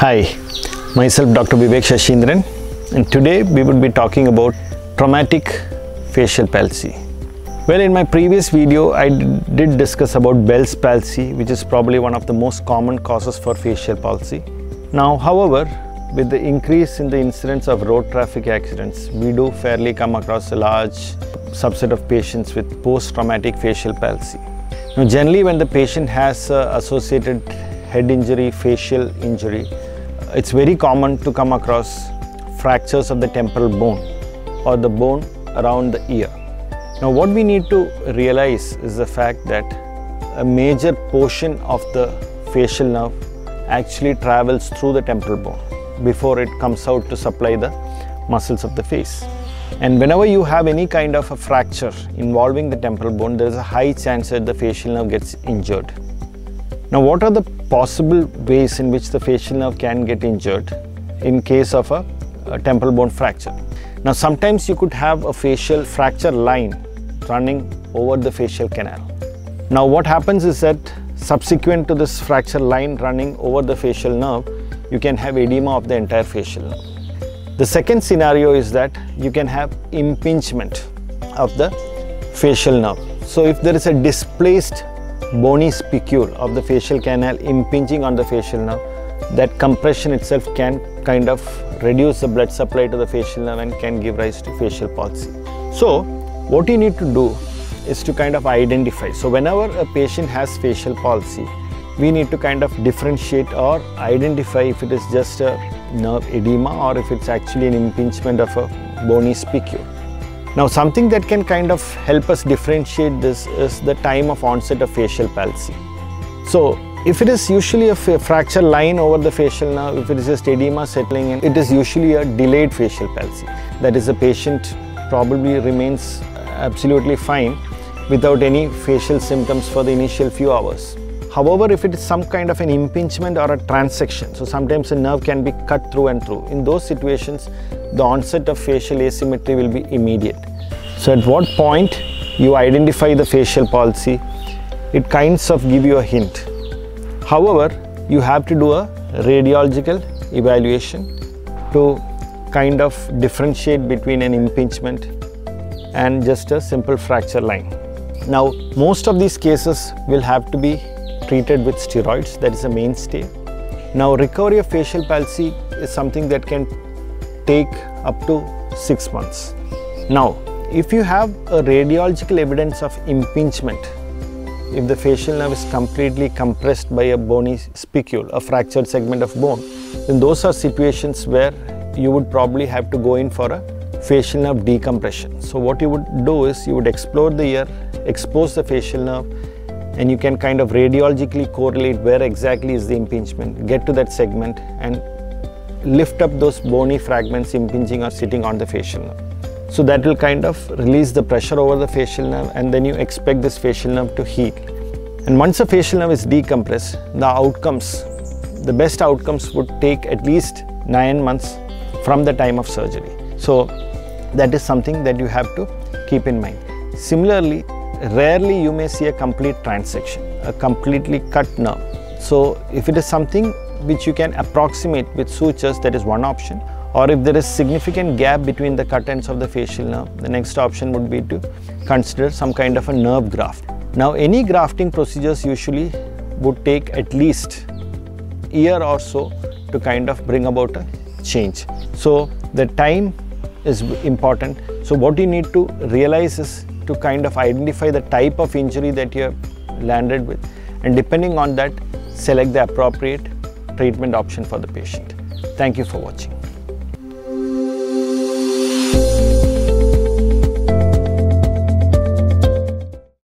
Hi, myself Dr. Vivek Sasindran and today we will be talking about traumatic facial palsy. Well, in my previous video I did discuss about Bell's palsy which is probably one of the most common causes for facial palsy. Now, however, with the increase in the incidence of road traffic accidents, we do fairly come across a large subset of patients with post-traumatic facial palsy. Now, generally when the patient has uh, associated head injury, facial injury, it's very common to come across fractures of the temporal bone or the bone around the ear. Now what we need to realize is the fact that a major portion of the facial nerve actually travels through the temporal bone before it comes out to supply the muscles of the face. And whenever you have any kind of a fracture involving the temporal bone, there is a high chance that the facial nerve gets injured. Now, what are the possible ways in which the facial nerve can get injured in case of a, a temporal bone fracture? Now, sometimes you could have a facial fracture line running over the facial canal. Now, what happens is that subsequent to this fracture line running over the facial nerve, you can have edema of the entire facial nerve. The second scenario is that you can have impingement of the facial nerve. So, if there is a displaced bony spicule of the facial canal impinging on the facial nerve, that compression itself can kind of reduce the blood supply to the facial nerve and can give rise to facial palsy. So, what you need to do is to kind of identify. So, whenever a patient has facial palsy, we need to kind of differentiate or identify if it is just a nerve edema or if it's actually an impingement of a bony spicule. Now something that can kind of help us differentiate this is the time of onset of facial palsy. So if it is usually a fracture line over the facial nerve, if it is just edema settling in, it is usually a delayed facial palsy. That is the patient probably remains absolutely fine without any facial symptoms for the initial few hours. However, if it is some kind of an impingement or a transection, so sometimes a nerve can be cut through and through. In those situations, the onset of facial asymmetry will be immediate. So at what point you identify the facial palsy, it kinds of give you a hint. However, you have to do a radiological evaluation to kind of differentiate between an impingement and just a simple fracture line. Now, most of these cases will have to be treated with steroids, that is a mainstay. Now, recovery of facial palsy is something that can take up to six months. Now, if you have a radiological evidence of impingement, if the facial nerve is completely compressed by a bony spicule, a fractured segment of bone, then those are situations where you would probably have to go in for a facial nerve decompression. So what you would do is you would explore the ear, expose the facial nerve, and you can kind of radiologically correlate where exactly is the impingement, get to that segment and lift up those bony fragments impinging or sitting on the facial nerve. So that will kind of release the pressure over the facial nerve and then you expect this facial nerve to heal. And once the facial nerve is decompressed, the outcomes, the best outcomes would take at least nine months from the time of surgery. So that is something that you have to keep in mind. Similarly, rarely you may see a complete transection, a completely cut nerve. So if it is something which you can approximate with sutures, that is one option. Or if there is significant gap between the cut ends of the facial nerve, the next option would be to consider some kind of a nerve graft. Now, any grafting procedures usually would take at least year or so to kind of bring about a change. So, the time is important. So, what you need to realize is to kind of identify the type of injury that you have landed with and depending on that select the appropriate treatment option for the patient. Thank you for watching.